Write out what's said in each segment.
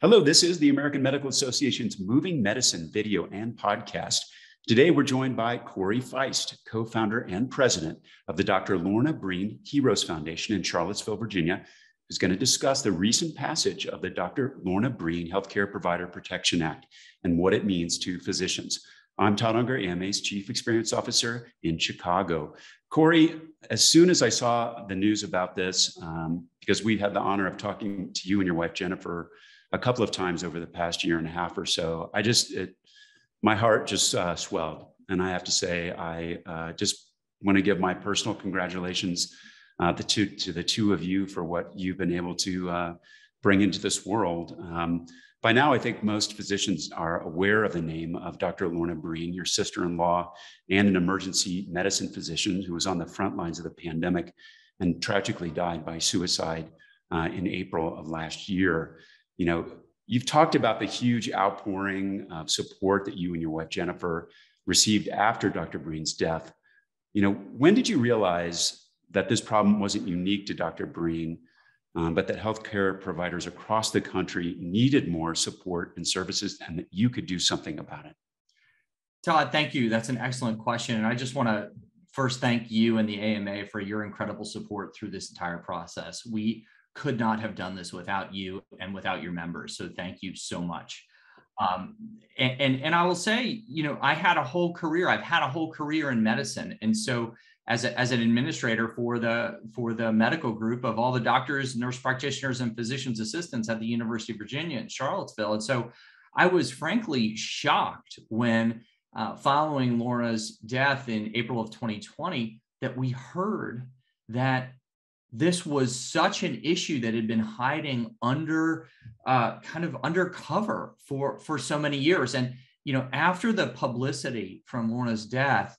Hello, this is the American Medical Association's Moving Medicine video and podcast. Today, we're joined by Corey Feist, co founder and president of the Dr. Lorna Breen Heroes Foundation in Charlottesville, Virginia, who's going to discuss the recent passage of the Dr. Lorna Breen Healthcare Provider Protection Act and what it means to physicians. I'm Todd Unger, AMA's Chief Experience Officer in Chicago. Corey, as soon as I saw the news about this, um, because we had the honor of talking to you and your wife, Jennifer, a couple of times over the past year and a half or so. I just, it, my heart just uh, swelled. And I have to say, I uh, just want to give my personal congratulations uh, the two, to the two of you for what you've been able to uh, bring into this world. Um, by now, I think most physicians are aware of the name of Dr. Lorna Breen, your sister in law, and an emergency medicine physician who was on the front lines of the pandemic and tragically died by suicide uh, in April of last year you know, you've talked about the huge outpouring of support that you and your wife Jennifer received after Dr. Breen's death. You know, when did you realize that this problem wasn't unique to Dr. Breen, um, but that healthcare providers across the country needed more support and services and that you could do something about it? Todd, thank you. That's an excellent question. And I just want to first thank you and the AMA for your incredible support through this entire process. We could not have done this without you and without your members. So thank you so much. Um, and, and, and I will say, you know, I had a whole career. I've had a whole career in medicine, and so as, a, as an administrator for the for the medical group of all the doctors, nurse practitioners, and physicians assistants at the University of Virginia in Charlottesville, and so I was frankly shocked when, uh, following Lorna's death in April of 2020, that we heard that this was such an issue that had been hiding under uh, kind of undercover for for so many years. And you know after the publicity from lorna's death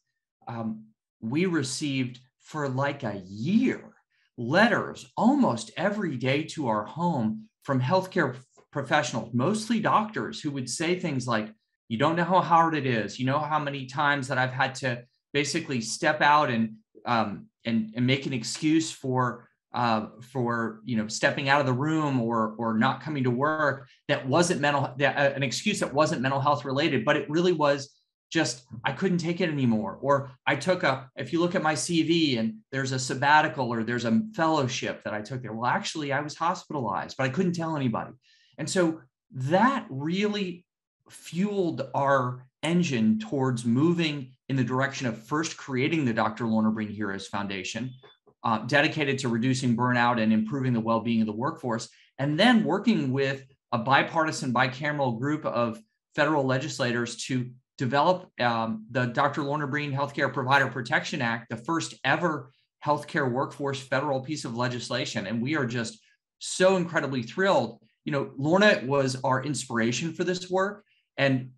um, we received for like a year letters almost every day to our home from healthcare professionals mostly doctors who would say things like you don't know how hard it is. You know how many times that i've had to basically step out and um, and, and make an excuse for uh, for you know stepping out of the room or or not coming to work that wasn't mental that, uh, an excuse that wasn't mental health related but it really was just i couldn't take it anymore or i took a if you look at my cv and there's a sabbatical or there's a fellowship that i took there well actually i was hospitalized but i couldn't tell anybody and so that really fueled our engine towards moving in the direction of first creating the Dr. Lorna Breen Heroes Foundation, uh, dedicated to reducing burnout and improving the well-being of the workforce, and then working with a bipartisan, bicameral group of federal legislators to develop um, the Dr. Lorna Breen Healthcare Provider Protection Act, the first ever healthcare workforce federal piece of legislation. And we are just so incredibly thrilled. You know, Lorna was our inspiration for this work, and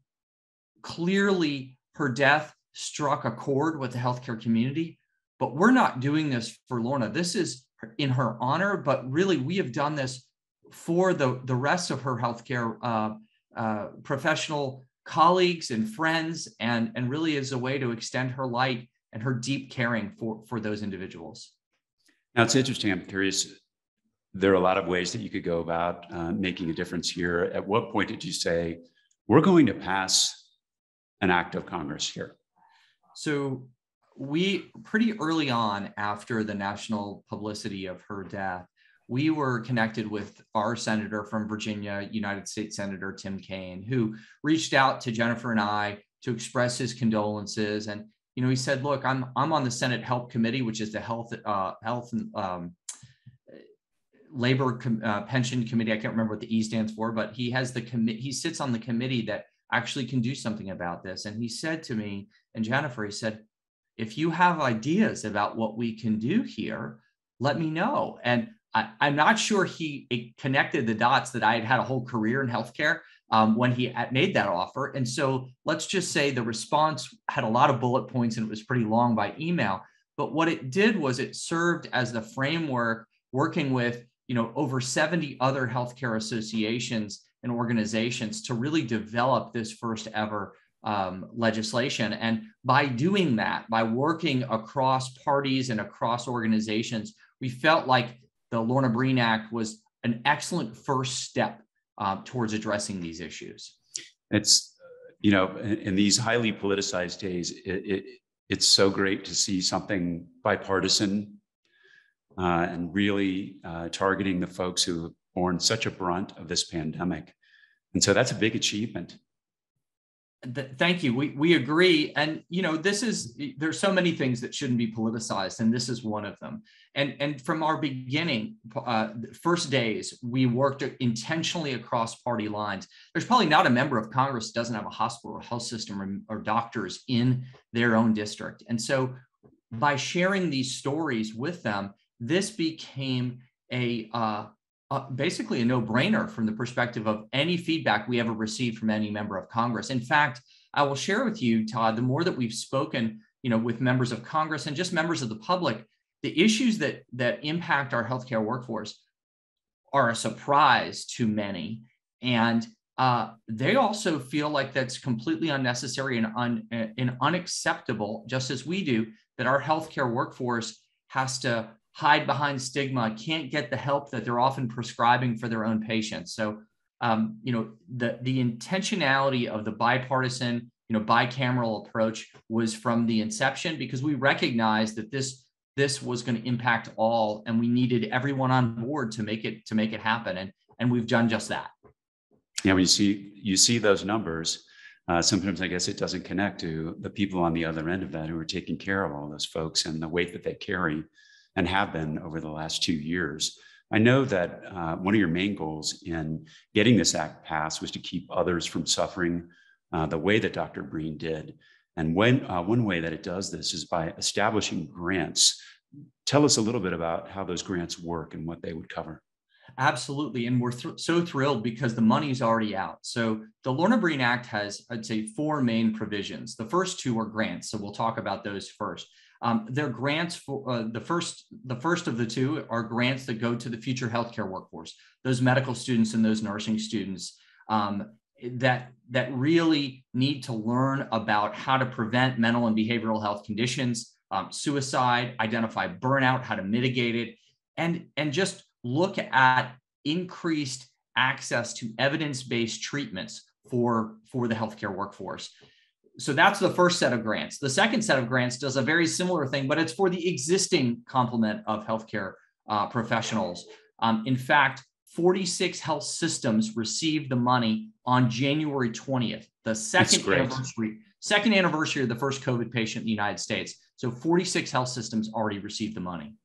clearly her death struck a chord with the healthcare community. But we're not doing this for Lorna. This is in her honor, but really we have done this for the, the rest of her healthcare uh, uh, professional colleagues and friends, and, and really is a way to extend her light and her deep caring for, for those individuals. Now, it's interesting. I'm curious. There are a lot of ways that you could go about uh, making a difference here. At what point did you say, we're going to pass an act of Congress here? So we pretty early on after the national publicity of her death, we were connected with our senator from Virginia, United States Senator Tim Kaine, who reached out to Jennifer and I to express his condolences. And you know, he said, "Look, I'm I'm on the Senate Help Committee, which is the health uh, health and um, labor com- uh, pension committee. I can't remember what the E stands for, but he has the committee. He sits on the committee that actually can do something about this. And he said to me and Jennifer, he said, if you have ideas about what we can do here, let me know. And I, am not sure he connected the dots that I had had a whole career in healthcare um, when he made that offer. And so let's just say the response had a lot of bullet points and it was pretty long by email. But what it did was it served as the framework working with you know over 70 other healthcare associations and organizations to really develop this first ever um, legislation. And by doing that, by working across parties and across organizations, we felt like the Lorna Breen Act was an excellent first step uh, towards addressing these issues. It's, you know, in, in these highly politicized days, it, it, it's so great to see something bipartisan uh, and really uh, targeting the folks who have borne such a brunt of this pandemic. And so that's a big achievement thank you. We we agree, and you know this is there's so many things that shouldn't be politicized, and this is one of them. And and from our beginning, uh, first days, we worked intentionally across party lines. There's probably not a member of Congress doesn't have a hospital or health system or, or doctors in their own district, and so by sharing these stories with them, this became a uh, uh, basically a no-brainer from the perspective of any feedback we ever received from any member of Congress. In fact, I will share with you, Todd, the more that we've spoken, you know, with members of Congress and just members of the public, the issues that that impact our healthcare workforce are a surprise to many, and uh, they also feel like that's completely unnecessary and, un, and unacceptable, just as we do, that our healthcare workforce has to hide behind stigma, can't get the help that they're often prescribing for their own patients. So, um, you know, the the intentionality of the bipartisan, you know, bicameral approach was from the inception because we recognized that this this was going to impact all, and we needed everyone on board to make it to make it happen, and and we've done just that. Yeah, when you see you see those numbers. Uh, sometimes I guess it doesn't connect to the people on the other end of that who are taking care of all those folks and the weight that they carry and have been over the last two years. I know that uh, one of your main goals in getting this act passed was to keep others from suffering uh, the way that Dr. Breen did. And when, uh, one way that it does this is by establishing grants. Tell us a little bit about how those grants work and what they would cover. Absolutely. And we're th- so thrilled because the money's already out. So the Lorna Breen Act has, I'd say, four main provisions. The first two are grants. So we'll talk about those first. Um, grants for uh, the first. The first of the two are grants that go to the future healthcare workforce, those medical students and those nursing students um, that that really need to learn about how to prevent mental and behavioral health conditions, um, suicide, identify burnout, how to mitigate it, and and just look at increased access to evidence-based treatments for for the healthcare workforce so that's the first set of grants. The second set of grants does a very similar thing, but it's for the existing complement of healthcare uh, professionals. Um, in fact, 46 health systems received the money on January 20th, the second anniversary, second anniversary of the first COVID patient in the United States. So 46 health systems already received the money.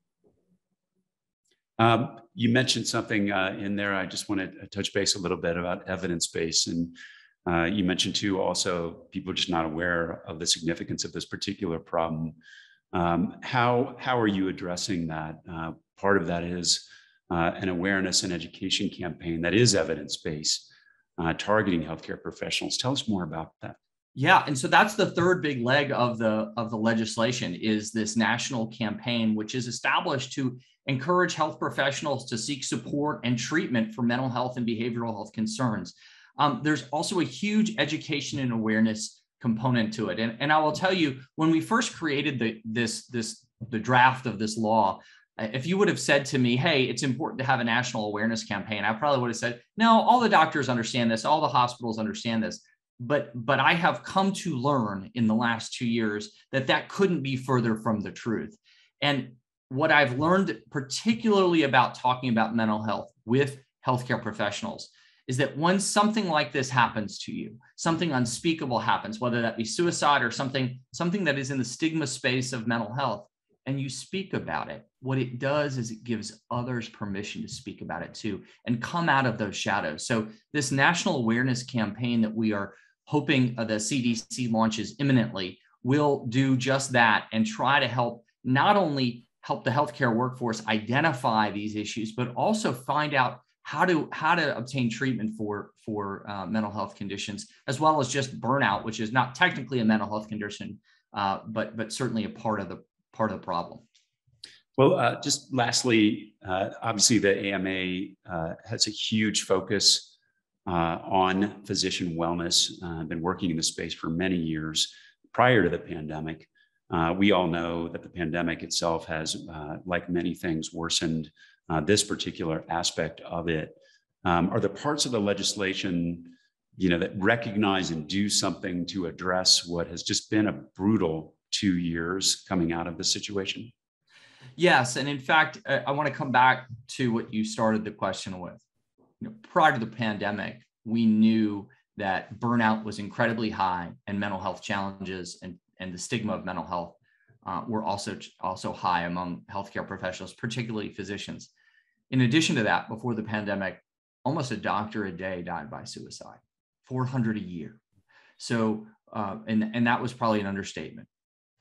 Um, you mentioned something uh, in there. I just want to touch base a little bit about evidence base and uh, you mentioned too, also people are just not aware of the significance of this particular problem. Um, how how are you addressing that? Uh, part of that is uh, an awareness and education campaign that is evidence based, uh, targeting healthcare professionals. Tell us more about that. Yeah, and so that's the third big leg of the of the legislation is this national campaign, which is established to encourage health professionals to seek support and treatment for mental health and behavioral health concerns. Um, there's also a huge education and awareness component to it. And, and I will tell you, when we first created the, this, this, the draft of this law, if you would have said to me, hey, it's important to have a national awareness campaign, I probably would have said, no, all the doctors understand this, all the hospitals understand this. But, but I have come to learn in the last two years that that couldn't be further from the truth. And what I've learned, particularly about talking about mental health with healthcare professionals, is that when something like this happens to you, something unspeakable happens, whether that be suicide or something, something that is in the stigma space of mental health, and you speak about it, what it does is it gives others permission to speak about it too and come out of those shadows. So, this national awareness campaign that we are hoping uh, the CDC launches imminently will do just that and try to help not only help the healthcare workforce identify these issues, but also find out how to how to obtain treatment for for uh, mental health conditions as well as just burnout which is not technically a mental health condition uh, but but certainly a part of the part of the problem. Well uh, just lastly uh, obviously the ama uh, has a huge focus uh, on physician wellness. I've been working in this space for many years prior to the pandemic. We all know that the pandemic itself has like many things worsened uh, this particular aspect of it. Um, are the parts of the legislation, you know, that recognize and do something to address what has just been a brutal two years coming out of the situation? Yes, and in fact, I want to come back to what you started the question with. You know, prior to the pandemic, we knew that burnout was incredibly high, and mental health challenges and and the stigma of mental health uh, were also also high among healthcare professionals, particularly physicians. In addition to that, before the pandemic, almost a doctor a day died by suicide, 400 a year. So, uh, and and that was probably an understatement.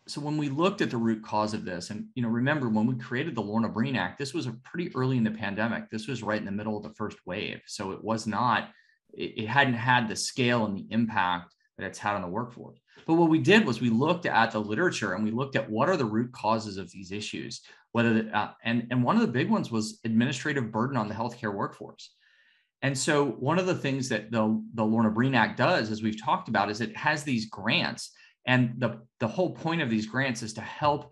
So when we looked at the root cause of this, and you know, remember when we created the Lorna Breen Act, this was a pretty early in the pandemic. This was right in the middle of the first wave, so it was not, it, it hadn't had the scale and the impact that it's had on the workforce. But what we did was we looked at the literature and we looked at what are the root causes of these issues. Whether the, uh, and and one of the big ones was administrative burden on the healthcare workforce. And so one of the things that the the Lorna Breen Act does, as we've talked about, is it has these grants, and the the whole point of these grants is to help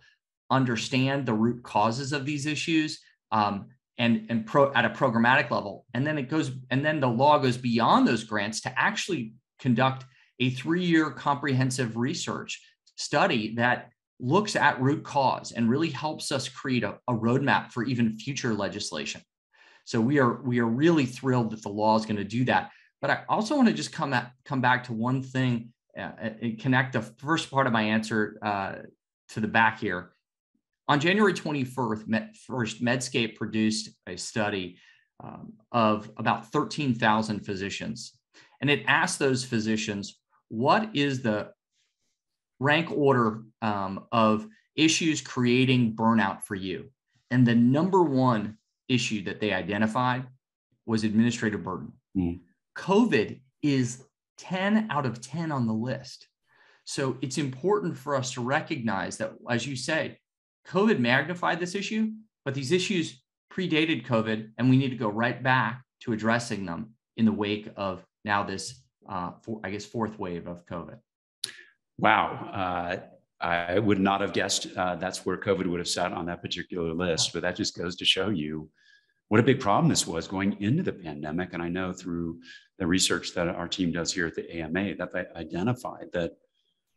understand the root causes of these issues um, and and pro, at a programmatic level and then it goes and then the law goes beyond those grants to actually conduct a three year comprehensive research study that looks at root cause and really helps us create a, a roadmap for even future legislation. So we are we are really thrilled that the law is going to do that. But I also want to just come at, come back to one thing uh, and connect the first part of my answer uh, to the back here. On January 21st, Med, first, Medscape produced a study um, of about 13,000 physicians, and it asked those physicians what is the rank order um, of issues creating burnout for you? And the number one issue that they identified was administrative burden. Mm. COVID is 10 out of 10 on the list. So it's important for us to recognize that, as you say, COVID magnified this issue, but these issues predated COVID, and we need to go right back to addressing them in the wake of now this uh, for, I guess, fourth wave of COVID? Wow. Uh, I would not have guessed uh, that's where COVID would have sat on that particular list, but that just goes to show you what a big problem this was going into the pandemic. And I know through the research that our team does here at the AMA that they identified that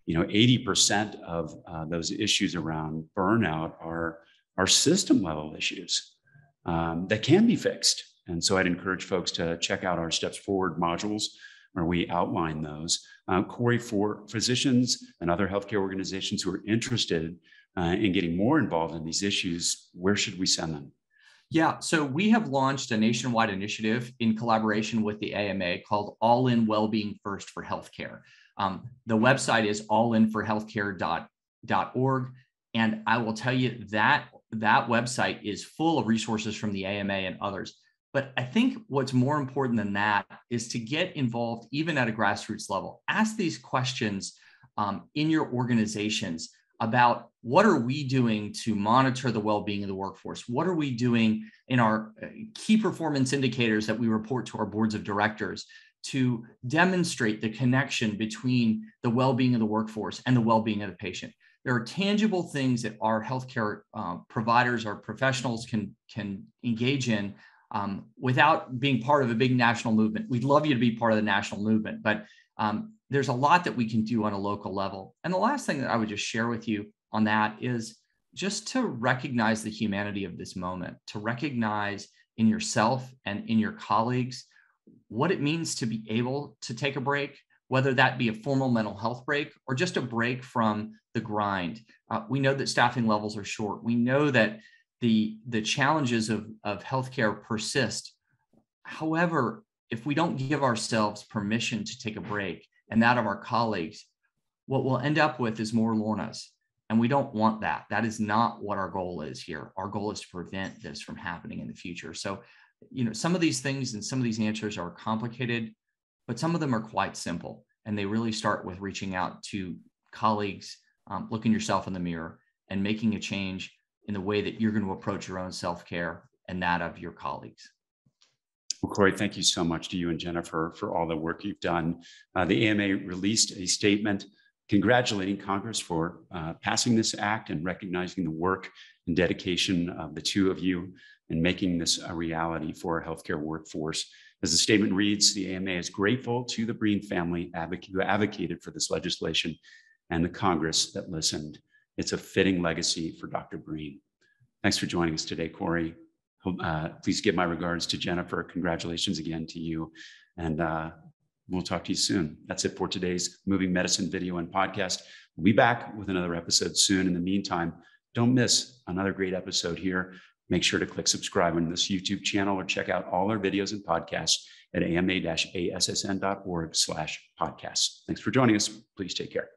you know 80% of uh, those issues around burnout are are system level issues um, that can be fixed. And so I'd encourage folks to check out our Steps Forward modules where we outline those. Uh, Corey, for physicians and other healthcare organizations who are interested uh, in getting more involved in these issues, where should we send them? Yeah, so we have launched a nationwide initiative in collaboration with the AMA called All In Wellbeing First for Healthcare. Um, the website is allinforhealthcare.org. And I will tell you that that website is full of resources from the AMA and others. But I think what's more important than that is to get involved even at a grassroots level. Ask these questions um, in your organizations about what are we doing to monitor the well-being of the workforce what are we doing in our uh, key performance indicators that we report to our boards of directors to demonstrate the connection between the well-being of the workforce and the well-being of the patient there are tangible things that our healthcare uh, providers our professionals can can engage in um, without being part of a big national movement. We'd love you to be part of the national movement, but um, there's a lot that we can do on a local level. And the last thing that I would just share with you on that is just to recognize the humanity of this moment, to recognize in yourself and in your colleagues what it means to be able to take a break, whether that be a formal mental health break or just a break from the grind. Uh, we know that staffing levels are short. We know that the the challenges of of healthcare persist. However, if we don't give ourselves permission to take a break and that of our colleagues, what we'll end up with is more Lornas. And we don't want that. That is not what our goal is here. Our goal is to prevent this from happening in the future. So, you know, some of these things and some of these answers are complicated, but some of them are quite simple. And they really start with reaching out to colleagues, um, looking yourself in the mirror, and making a change in the way that you're going to approach your own self care and that of your colleagues. Well, Corey, thank you so much to you and Jennifer for all the work you've done. Uh, the AMA released a statement congratulating Congress for uh, passing this act and recognizing the work and dedication of the two of you in making this a reality for our healthcare workforce As the statement reads, the AMA is grateful to the Breen family who advocated for this legislation and the Congress that listened. It's a fitting legacy for Dr. Breen. Thanks for joining us today, Corey. Uh, please give my regards to Jennifer. Congratulations again to you. And uh, we'll talk to you soon. That's it for today's Moving Medicine video and podcast. We'll be back with another episode soon. In the meantime, don't miss another great episode here. Make sure to click subscribe on this YouTube channel or check out all our videos and podcasts at ama-assn.org slash podcasts. Thanks for joining us. Please take care.